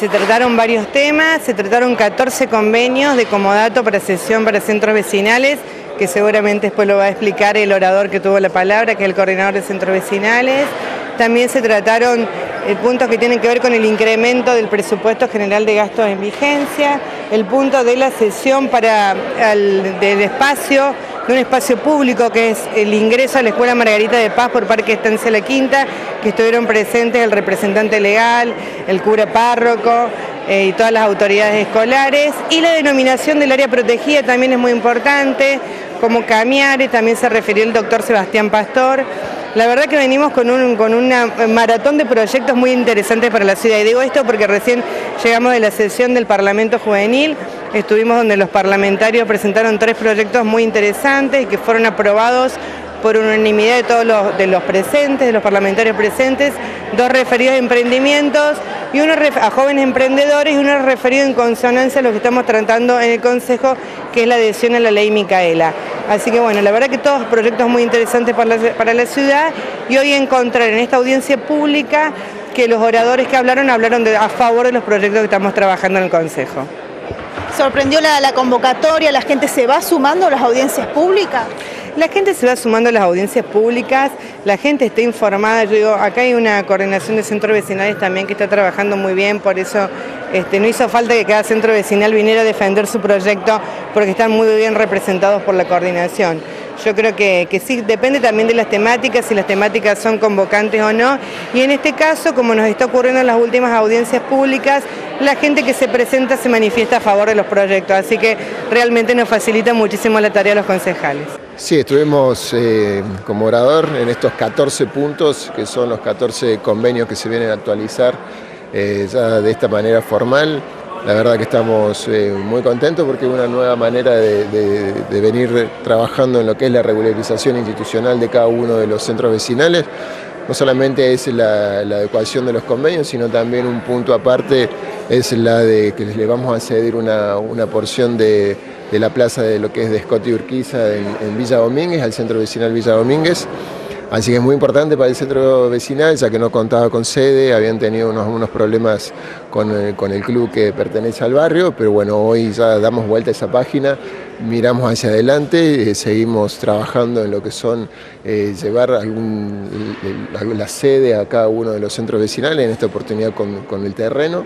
se trataron varios temas, se trataron 14 convenios de comodato para sesión para centros vecinales, que seguramente después lo va a explicar el orador que tuvo la palabra, que es el coordinador de centros vecinales. También se trataron eh, puntos que tienen que ver con el incremento del presupuesto general de gastos en vigencia, el punto de la sesión para del espacio, de un espacio público que es el ingreso a la Escuela Margarita de Paz por Parque Estancia La Quinta, que estuvieron presentes el representante legal, el cura párroco, eh, y todas las autoridades escolares. Y la denominación del área protegida también es muy importante, como Camiare, también se refirió el doctor Sebastián Pastor. La verdad que venimos con, un, con una maratón de proyectos muy interesantes para la ciudad. Y digo esto porque recién llegamos de la sesión del Parlamento Juvenil, estuvimos donde los parlamentarios presentaron tres proyectos muy interesantes y que fueron aprobados por unanimidad de todos los, de los presentes, de los parlamentarios presentes, dos referidos a emprendimientos y uno a jóvenes emprendedores y uno referido en consonancia a lo que estamos tratando en el Consejo, que es la adhesión a la ley Micaela. Así que bueno, la verdad que todos proyectos muy interesantes para la, para la ciudad y hoy encontrar en esta audiencia pública que los oradores que hablaron hablaron a favor de los proyectos que estamos trabajando en el Consejo. ¿Sorprendió la, convocatoria? ¿La gente se va sumando a las audiencias públicas? La gente se va sumando a las audiencias públicas, la gente está informada, yo digo, acá hay una coordinación de centros vecinales también que está trabajando muy bien, por eso este, no hizo falta que cada centro vecinal viniera a defender su proyecto porque están muy bien representados por la coordinación. Yo creo que, que, sí, depende también de las temáticas, si las temáticas son convocantes o no. Y en este caso, como nos está ocurriendo en las últimas audiencias públicas, la gente que se presenta se manifiesta a favor de los proyectos, así que realmente nos facilita muchísimo la tarea a los concejales. Sí, estuvimos eh, como orador en estos 14 puntos, que son los 14 convenios que se vienen a actualizar eh, ya de esta manera formal. La verdad que estamos eh, muy contentos porque es una nueva manera de, venir trabajando en lo que es la regularización institucional de cada uno de los centros vecinales. No solamente es la, adecuación de los convenios, sino también un punto aparte es la de que le vamos a ceder una, porción de, la plaza de lo que es de Scott y Urquiza en, en Villa Domínguez, al centro vecinal Villa Domínguez. Así que es muy importante para el centro vecinal, ya que no contaba con sede, habían tenido unos, problemas con, el club que pertenece al barrio, pero bueno, hoy ya damos vuelta a esa página, miramos hacia adelante, eh, seguimos trabajando en lo que son eh, llevar la sede a cada uno de los centros vecinales, en esta oportunidad con el terreno.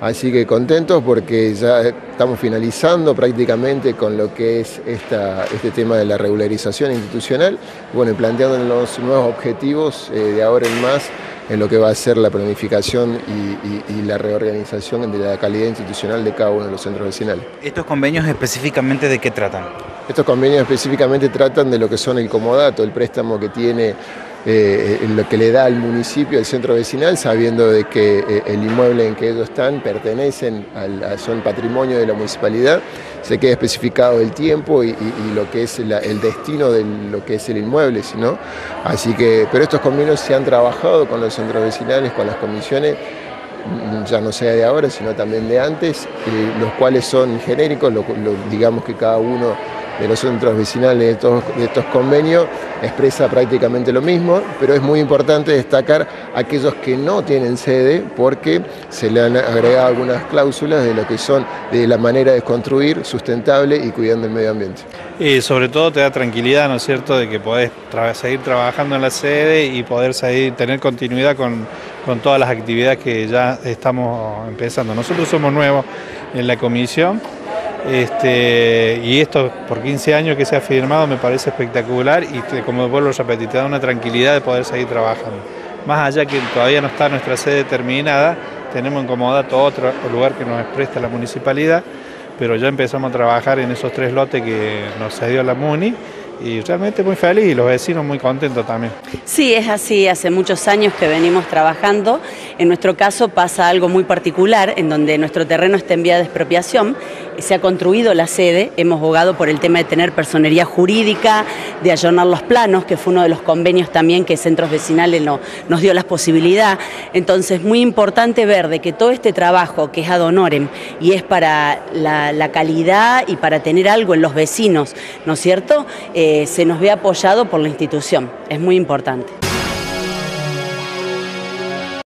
Así que contentos porque ya estamos finalizando prácticamente con lo que es este tema de la regularización institucional, bueno, planteando los nuevos objetivos eh, de ahora en más en lo que va a ser la planificación y, la reorganización de la calidad institucional de cada uno de los centros vecinales. ¿Estos convenios específicamente de qué tratan? Estos convenios específicamente tratan de lo que son el comodato, el préstamo que tiene eh, lo que le da al municipio, al centro vecinal, sabiendo de que eh, el inmueble en que ellos están pertenecen al, son patrimonio de la municipalidad, se queda especificado el tiempo y, lo que es el destino de lo que es el inmueble, ¿no? Así que, pero estos convenios se han trabajado con los centros vecinales, con las comisiones, ya no sea de ahora, sino también de antes, eh, los cuales son genéricos, digamos que cada uno de los centros vecinales de estos, convenios expresa prácticamente lo mismo, pero es muy importante destacar aquellos que no tienen sede porque se le han agregado algunas cláusulas de lo que son de la manera de construir sustentable y cuidando el medio ambiente. Y sobre todo te da tranquilidad, ¿no es cierto?, de que podés seguir trabajando en la sede y poder seguir, tener continuidad con, con todas las actividades que ya estamos empezando. Nosotros somos nuevos en la comisión este, y esto por 15 años que se ha firmado me parece espectacular y como vuelvo a repetir, te da una tranquilidad de poder seguir trabajando. Más allá que todavía no está nuestra sede terminada, tenemos en Comodato otro lugar que nos presta la municipalidad, pero ya empezamos a trabajar en esos tres lotes que nos cedió la MUNI y realmente muy feliz y los vecinos muy contentos también. Sí, es así, hace muchos años que venimos trabajando. En nuestro caso pasa algo muy particular, en donde nuestro terreno está en vía de expropiación, se ha construido la sede, hemos abogado por el tema de tener personería jurídica, de ayornar los planos, que fue uno de los convenios también que Centros Vecinales nos dio la posibilidad. Entonces, muy importante ver de que todo este trabajo que es ad honorem y es para la, calidad y para tener algo en los vecinos, ¿no es cierto?, eh, se nos ve apoyado por la institución. Es muy importante.